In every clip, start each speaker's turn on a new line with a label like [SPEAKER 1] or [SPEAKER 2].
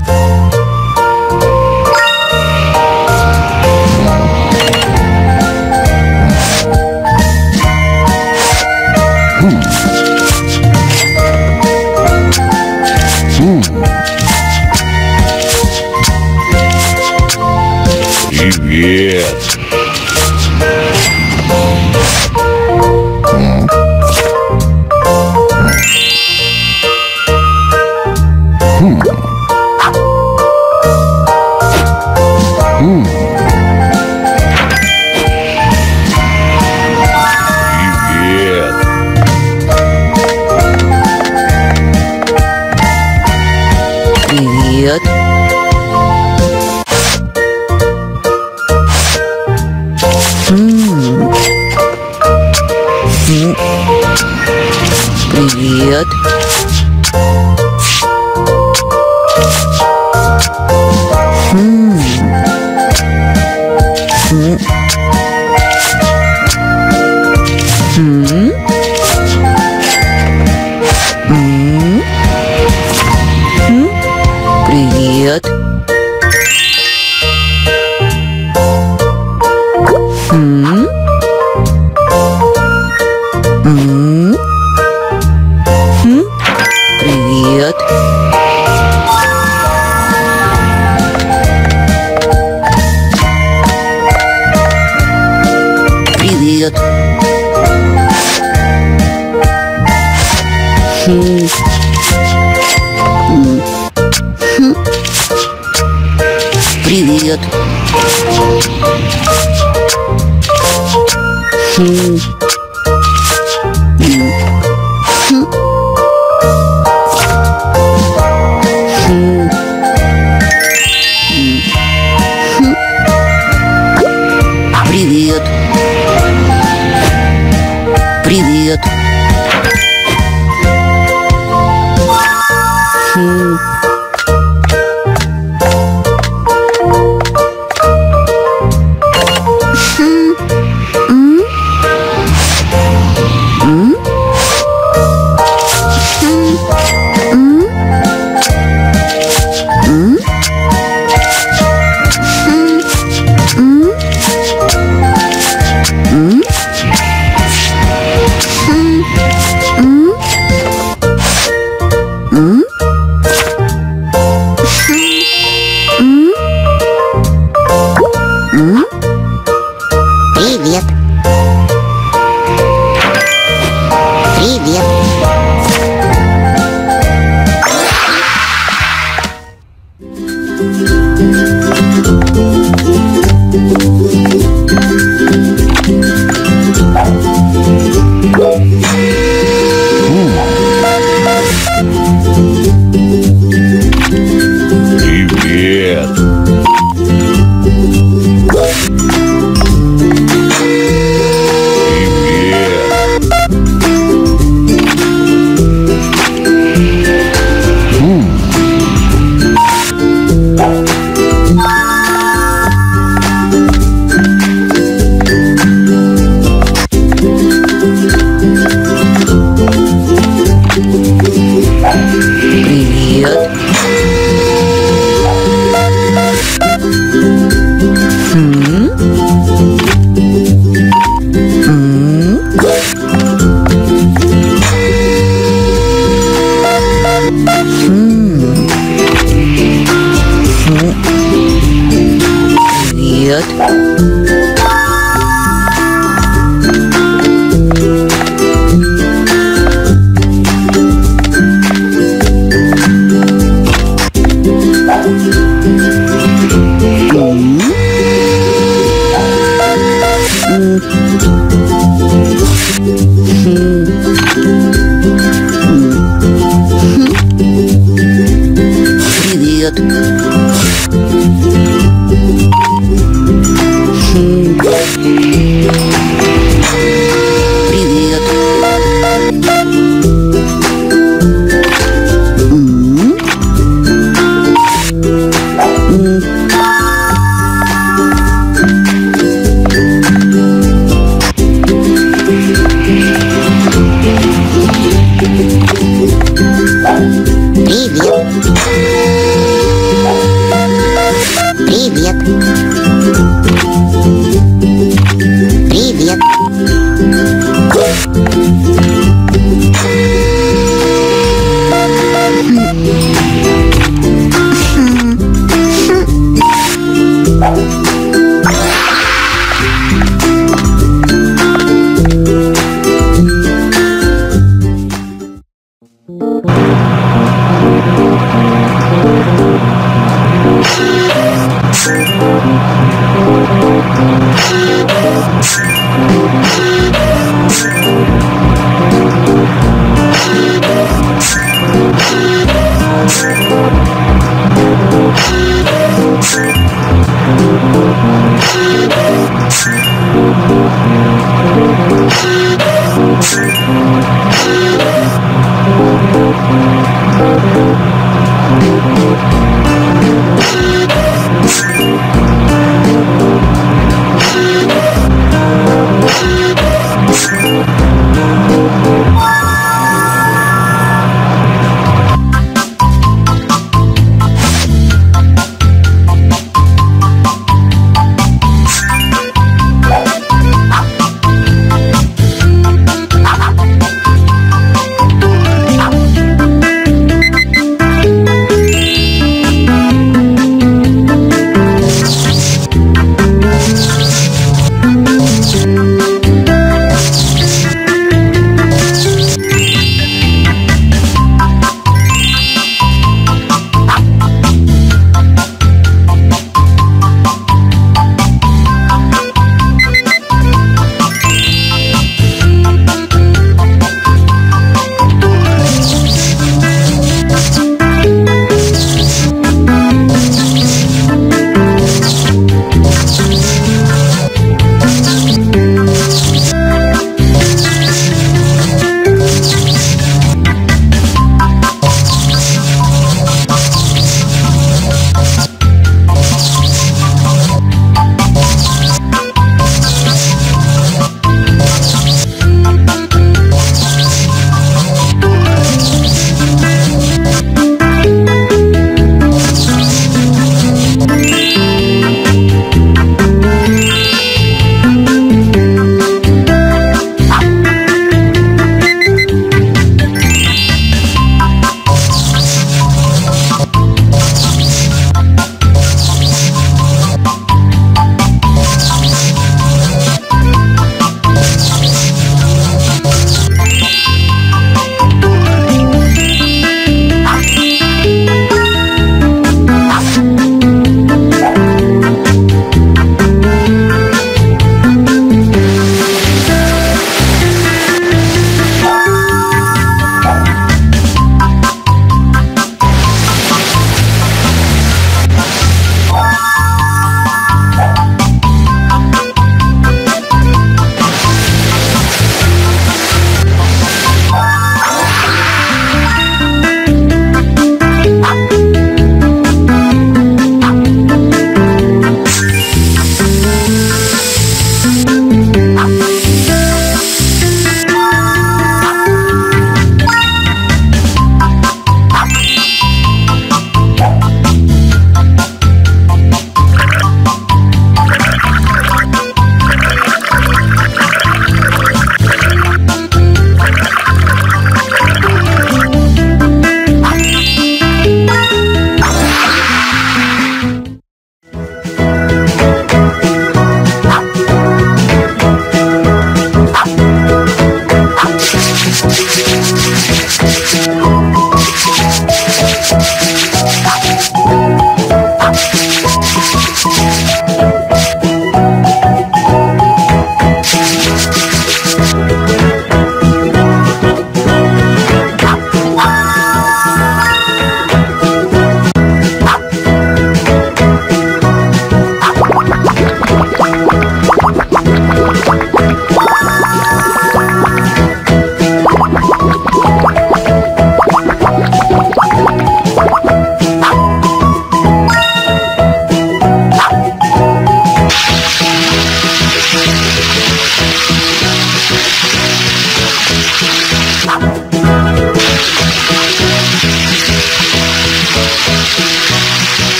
[SPEAKER 1] Red. Привет. Привет. you. you. Música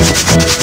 [SPEAKER 1] Thank you.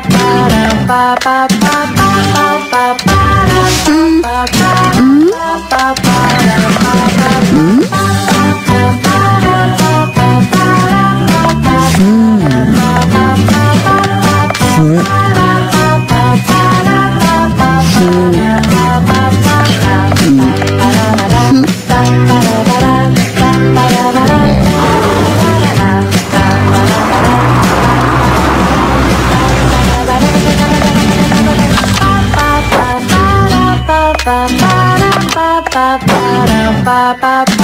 [SPEAKER 1] pa pa pa pa pa ba